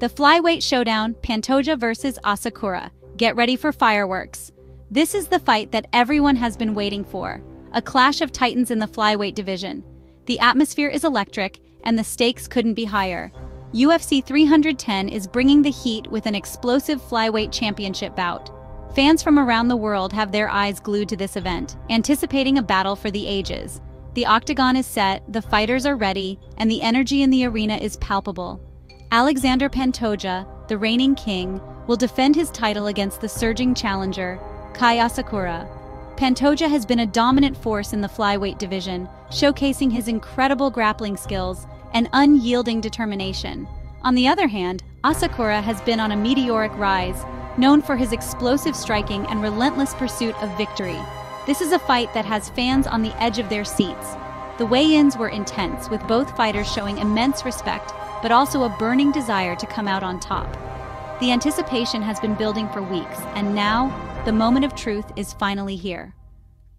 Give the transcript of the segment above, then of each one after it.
The flyweight showdown, Pantoja versus Asakura. Get ready for fireworks. This is the fight that everyone has been waiting for. A clash of titans in the flyweight division. The atmosphere is electric, and the stakes couldn't be higher. UFC 310 is bringing the heat with an explosive flyweight championship bout. Fans from around the world have their eyes glued to this event, anticipating a battle for the ages. The octagon is set, the fighters are ready, and the energy in the arena is palpable. Alexander Pantoja, the reigning king, will defend his title against the surging challenger, Kai Asakura. Pantoja has been a dominant force in the flyweight division, showcasing his incredible grappling skills and unyielding determination. On the other hand, Asakura has been on a meteoric rise, known for his explosive striking and relentless pursuit of victory. This is a fight that has fans on the edge of their seats. The weigh-ins were intense, with both fighters showing immense respect, but also a burning desire to come out on top. The anticipation has been building for weeks, and now, the moment of truth is finally here.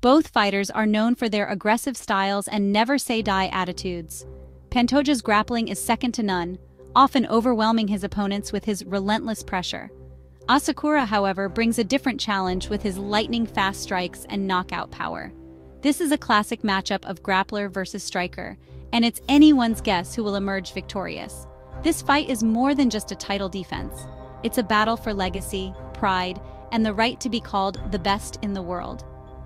Both fighters are known for their aggressive styles and never-say-die attitudes. Pantoja's grappling is second to none, often overwhelming his opponents with his relentless pressure. Asakura, however, brings a different challenge with his lightning-fast strikes and knockout power. This is a classic matchup of grappler versus striker, and it's anyone's guess who will emerge victorious. This fight is more than just a title defense. It's a battle for legacy, pride, and the right to be called the best in the world.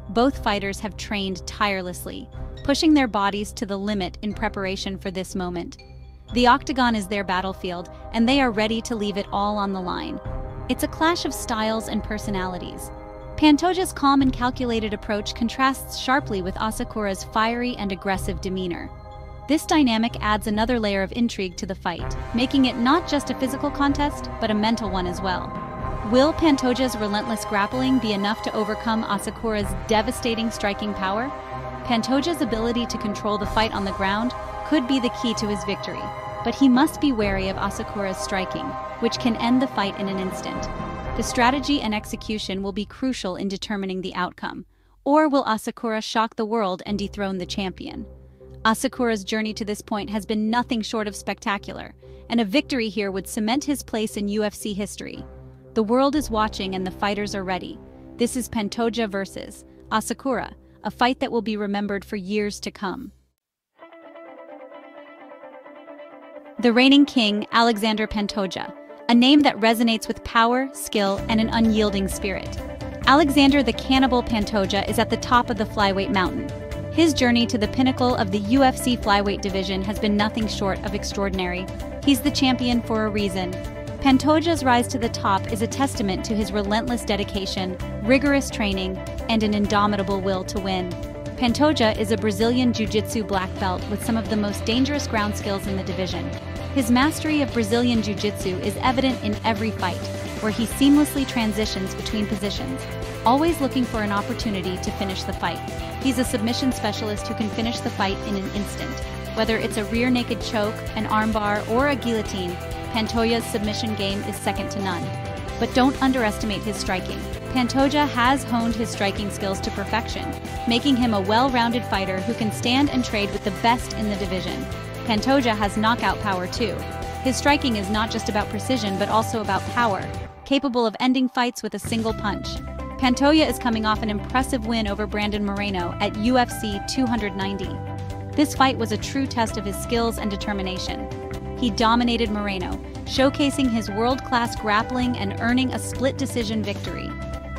Both fighters have trained tirelessly, pushing their bodies to the limit in preparation for this moment. The octagon is their battlefield, and they are ready to leave it all on the line. It's a clash of styles and personalities. Pantoja's calm and calculated approach contrasts sharply with Asakura's fiery and aggressive demeanor. This dynamic adds another layer of intrigue to the fight, making it not just a physical contest, but a mental one as well. Will Pantoja's relentless grappling be enough to overcome Asakura's devastating striking power? Pantoja's ability to control the fight on the ground could be the key to his victory, but he must be wary of Asakura's striking, which can end the fight in an instant. The strategy and execution will be crucial in determining the outcome. Or will Asakura shock the world and dethrone the champion? Asakura's journey to this point has been nothing short of spectacular, and a victory here would cement his place in UFC history. The world is watching and the fighters are ready. This is Pantoja versus Asakura, a fight that will be remembered for years to come. The reigning king, Alexander Pantoja, a name that resonates with power, skill, and an unyielding spirit. Alexander the Cannibal Pantoja is at the top of the flyweight mountain. His journey to the pinnacle of the UFC flyweight division has been nothing short of extraordinary. He's the champion for a reason. Pantoja's rise to the top is a testament to his relentless dedication, rigorous training, and an indomitable will to win. Pantoja is a Brazilian Jiu-Jitsu black belt with some of the most dangerous ground skills in the division. His mastery of Brazilian Jiu-Jitsu is evident in every fight, where he seamlessly transitions between positions, always looking for an opportunity to finish the fight. He's a submission specialist who can finish the fight in an instant. Whether it's a rear naked choke, an armbar, or a guillotine, Pantoja's submission game is second to none. But don't underestimate his striking. Pantoja has honed his striking skills to perfection, making him a well-rounded fighter who can stand and trade with the best in the division. Pantoja has knockout power too. His striking is not just about precision but also about power, capable of ending fights with a single punch. Pantoja is coming off an impressive win over Brandon Moreno at UFC 290. This fight was a true test of his skills and determination. He dominated Moreno, showcasing his world-class grappling and earning a split decision victory.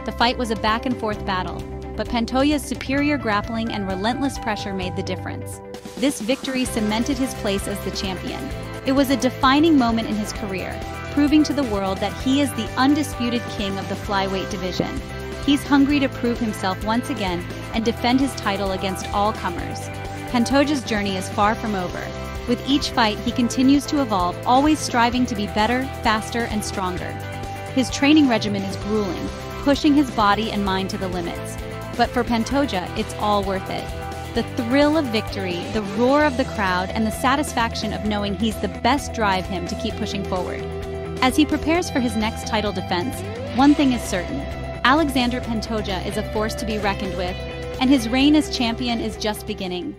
The fight was a back-and-forth battle, but Pantoja's superior grappling and relentless pressure made the difference. This victory cemented his place as the champion. It was a defining moment in his career, proving to the world that he is the undisputed king of the flyweight division. He's hungry to prove himself once again and defend his title against all comers. Pantoja's journey is far from over. With each fight, he continues to evolve, always striving to be better, faster, and stronger. His training regimen is grueling, pushing his body and mind to the limits. But for Pantoja, it's all worth it. The thrill of victory, the roar of the crowd, and the satisfaction of knowing he's the best drive him to keep pushing forward. As he prepares for his next title defense, one thing is certain. Alexander Pantoja is a force to be reckoned with, and his reign as champion is just beginning.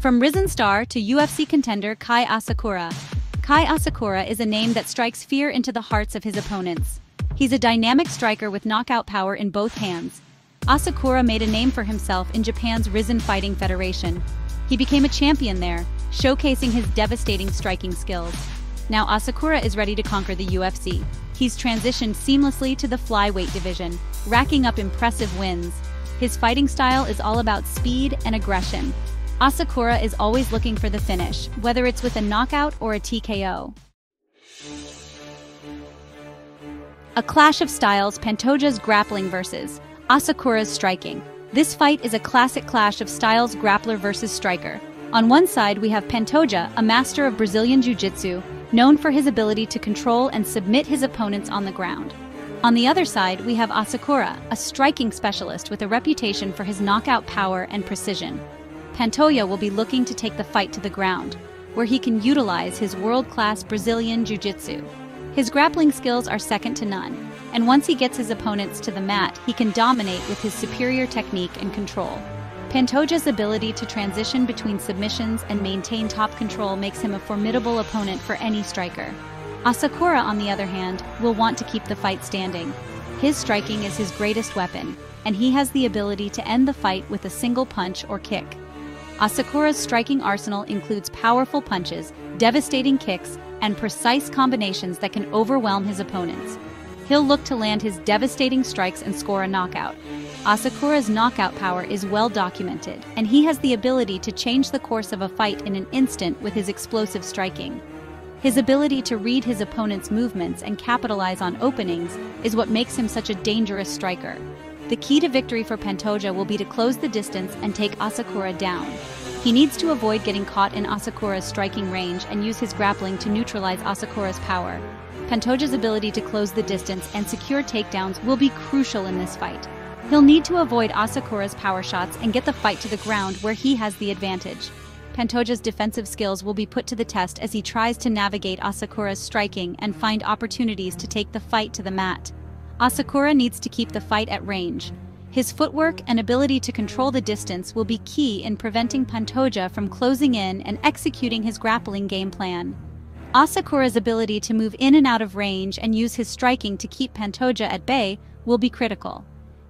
From Risen Star to UFC contender Kai Asakura, Kai Asakura is a name that strikes fear into the hearts of his opponents. He's a dynamic striker with knockout power in both hands. Asakura made a name for himself in Japan's Rizin Fighting Federation. He became a champion there, showcasing his devastating striking skills. Now Asakura is ready to conquer the UFC. He's transitioned seamlessly to the flyweight division, racking up impressive wins. His fighting style is all about speed and aggression. Asakura is always looking for the finish, whether it's with a knockout or a TKO. A clash of styles, Pantoja's grappling versus Asakura's striking. This fight is a classic clash of styles grappler versus striker. On one side, we have Pantoja, a master of Brazilian Jiu-Jitsu, known for his ability to control and submit his opponents on the ground. On the other side, we have Asakura, a striking specialist with a reputation for his knockout power and precision. Pantoja will be looking to take the fight to the ground, where he can utilize his world-class Brazilian Jiu-Jitsu. His grappling skills are second to none, and once he gets his opponents to the mat, he can dominate with his superior technique and control. Pantoja's ability to transition between submissions and maintain top control makes him a formidable opponent for any striker. Asakura, on the other hand, will want to keep the fight standing. His striking is his greatest weapon, and he has the ability to end the fight with a single punch or kick. Asakura's striking arsenal includes powerful punches, devastating kicks, and precise combinations that can overwhelm his opponents. He'll look to land his devastating strikes and score a knockout, Asakura's knockout power is well documented, and he has the ability to change the course of a fight in an instant with his explosive striking. His ability to read his opponent's movements and capitalize on openings is what makes him such a dangerous striker. The key to victory for Pantoja will be to close the distance and take Asakura down. He needs to avoid getting caught in Asakura's striking range and use his grappling to neutralize Asakura's power. Pantoja's ability to close the distance and secure takedowns will be crucial in this fight. He'll need to avoid Asakura's power shots and get the fight to the ground where he has the advantage. Pantoja's defensive skills will be put to the test as he tries to navigate Asakura's striking and find opportunities to take the fight to the mat. Asakura needs to keep the fight at range. His footwork and ability to control the distance will be key in preventing Pantoja from closing in and executing his grappling game plan. Asakura's ability to move in and out of range and use his striking to keep Pantoja at bay will be critical.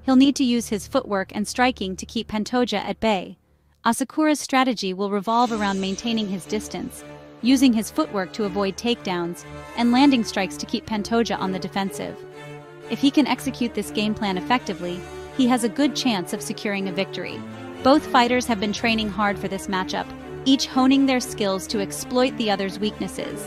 He'll need to use his footwork and striking to keep Pantoja at bay. Asakura's strategy will revolve around maintaining his distance, using his footwork to avoid takedowns, and landing strikes to keep Pantoja on the defensive. If he can execute this game plan effectively, he has a good chance of securing a victory. Both fighters have been training hard for this matchup, each honing their skills to exploit the other's weaknesses.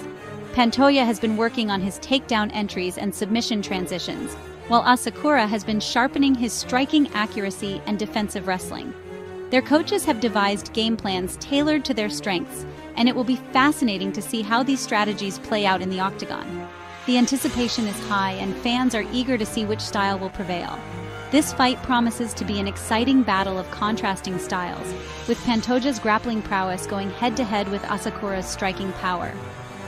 Pantoja has been working on his takedown entries and submission transitions, while Asakura has been sharpening his striking accuracy and defensive wrestling. Their coaches have devised game plans tailored to their strengths, and it will be fascinating to see how these strategies play out in the octagon. The anticipation is high, and fans are eager to see which style will prevail. This fight promises to be an exciting battle of contrasting styles, with Pantoja's grappling prowess going head to head with Asakura's striking power.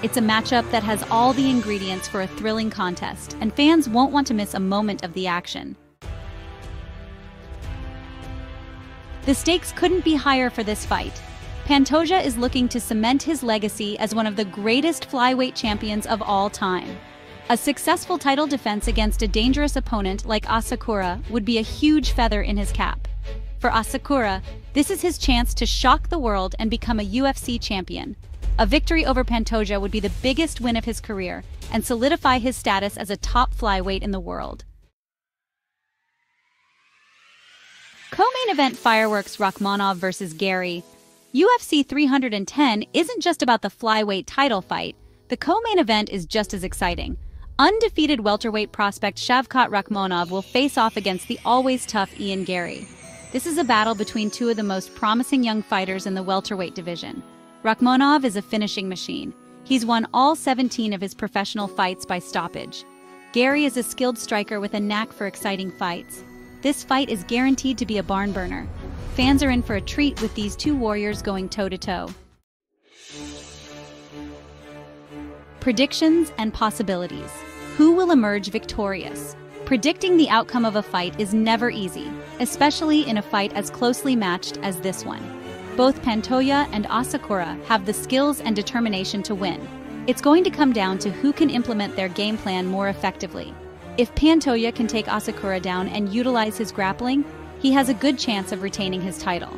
It's a matchup that has all the ingredients for a thrilling contest, and fans won't want to miss a moment of the action. The stakes couldn't be higher for this fight. Pantoja is looking to cement his legacy as one of the greatest flyweight champions of all time. A successful title defense against a dangerous opponent like Asakura would be a huge feather in his cap. For Asakura, this is his chance to shock the world and become a UFC champion. A victory over Pantoja would be the biggest win of his career and solidify his status as a top flyweight in the world. Co-main event fireworks Rakhmonov versus Garry. UFC 310 isn't just about the flyweight title fight. The co-main event is just as exciting. Undefeated welterweight prospect Shavkat Rakhmonov will face off against the always tough Ian Garry. This is a battle between two of the most promising young fighters in the welterweight division. Rakhmonov is a finishing machine. He's won all 17 of his professional fights by stoppage. Garry is a skilled striker with a knack for exciting fights. This fight is guaranteed to be a barn burner. Fans are in for a treat with these two warriors going toe-to-toe. -to -toe. Predictions and possibilities. Who will emerge victorious? Predicting the outcome of a fight is never easy, especially in a fight as closely matched as this one. Both Pantoja and Asakura have the skills and determination to win. It's going to come down to who can implement their game plan more effectively. If Pantoja can take Asakura down and utilize his grappling, he has a good chance of retaining his title.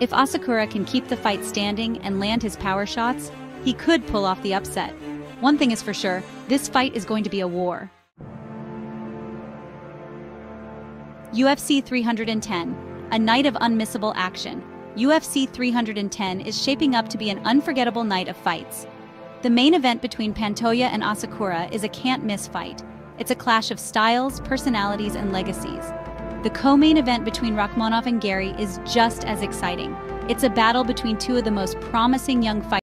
If Asakura can keep the fight standing and land his power shots, he could pull off the upset. One thing is for sure, this fight is going to be a war. UFC 310, a night of unmissable action. UFC 310 is shaping up to be an unforgettable night of fights. The main event between Pantoja and Asakura is a can't-miss fight. It's a clash of styles, personalities, and legacies. The co-main event between Rakhmonov and Garry is just as exciting. It's a battle between two of the most promising young fighters